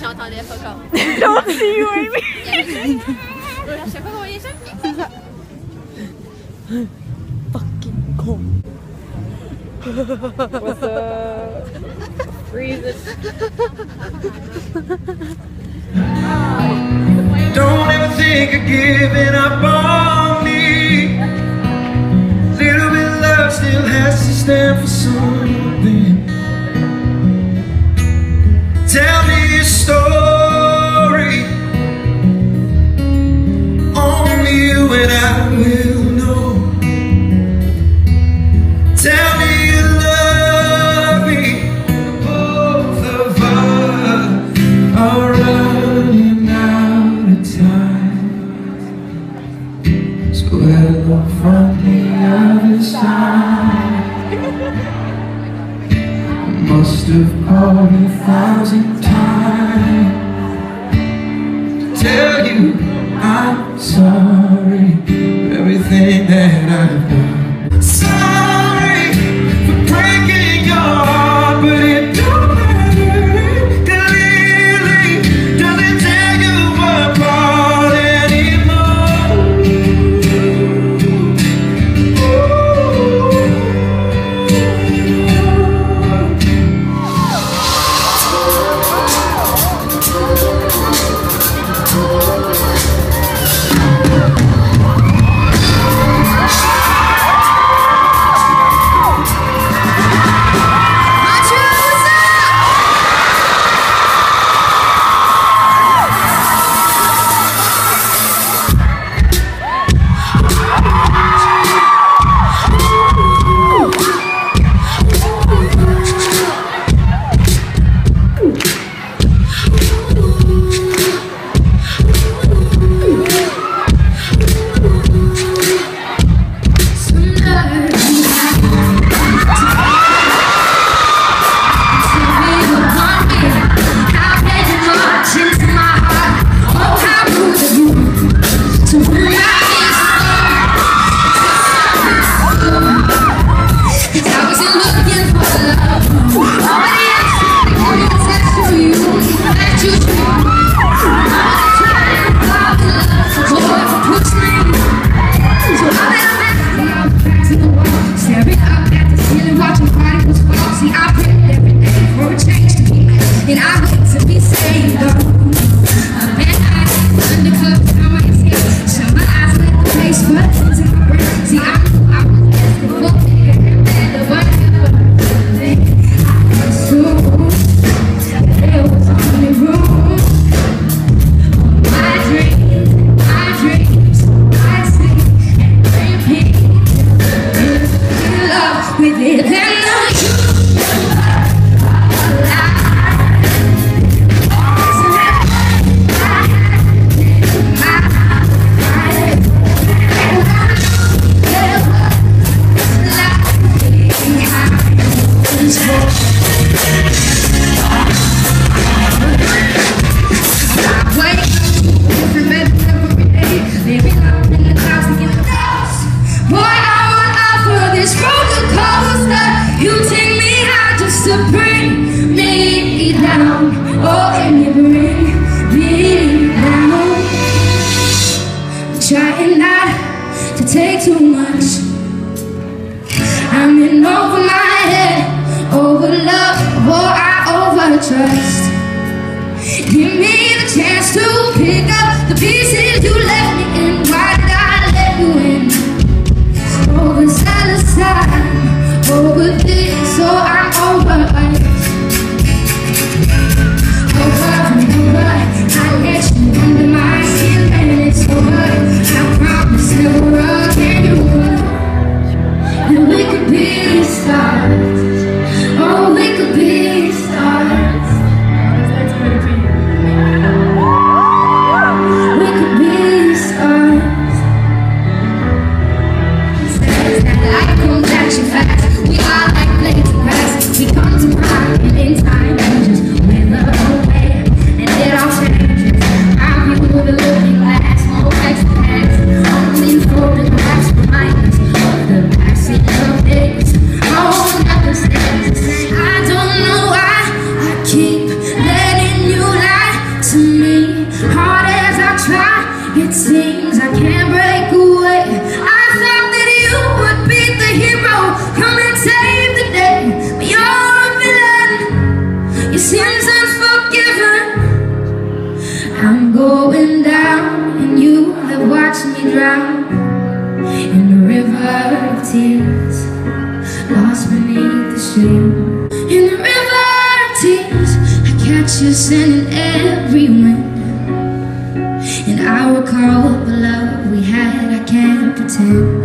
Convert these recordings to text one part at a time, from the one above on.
J'entends des fuck off. Gentil, oui, oui. Je sais pas il est ça. C'est ça. Fucking con. What's up? Freeze it. Don't ever think of giving up on me. Little bit love still has to stand for something. Have called a Give me the chance to pick up the pieces you left me in. Why did I let you in? Over over this, so I'm over us. Over and over, I let you under my skin, and it's over. I promise never again. Oh, we could be stars. your sins unforgiven I'm going down and you have watched me drown In the river of tears Lost beneath the stream. In the river of tears I catch you in every wind. And I recall the love we had I can't pretend.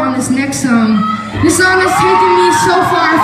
on this next song. This song has taken me so far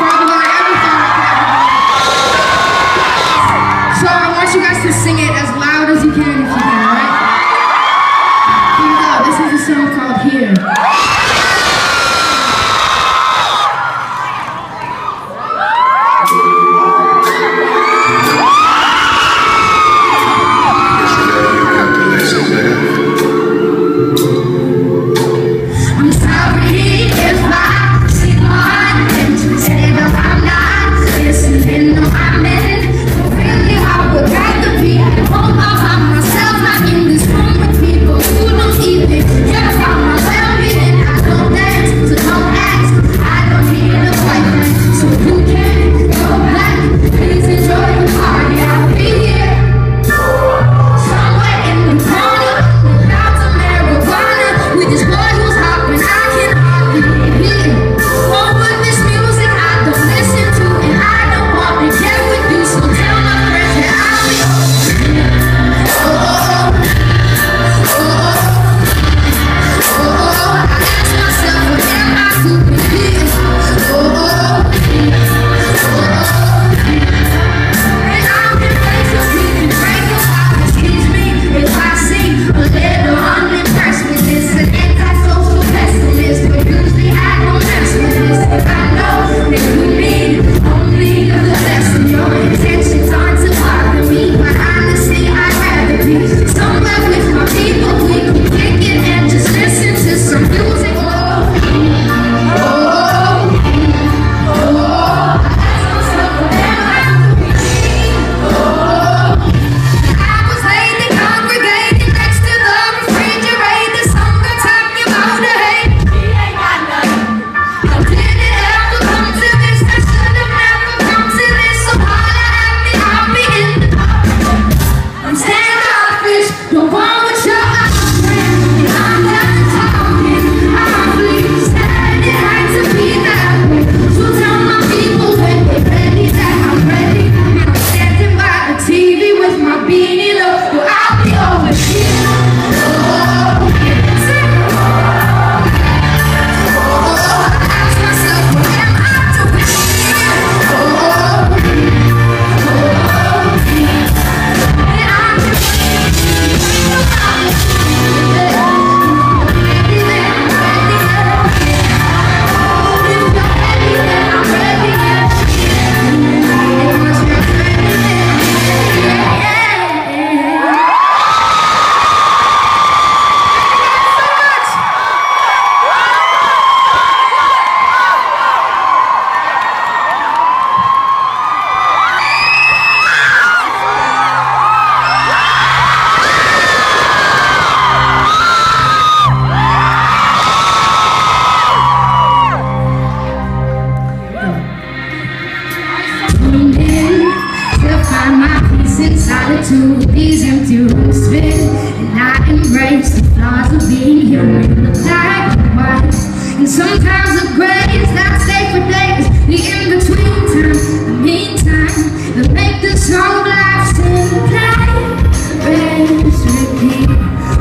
opportunities into spin And I embrace the flaws of being human. The black and white And sometimes the grays that stay for days. The in-between time, the meantime That make this whole life seem play Race, repeat.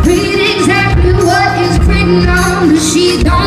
Read exactly what is written on the sheet.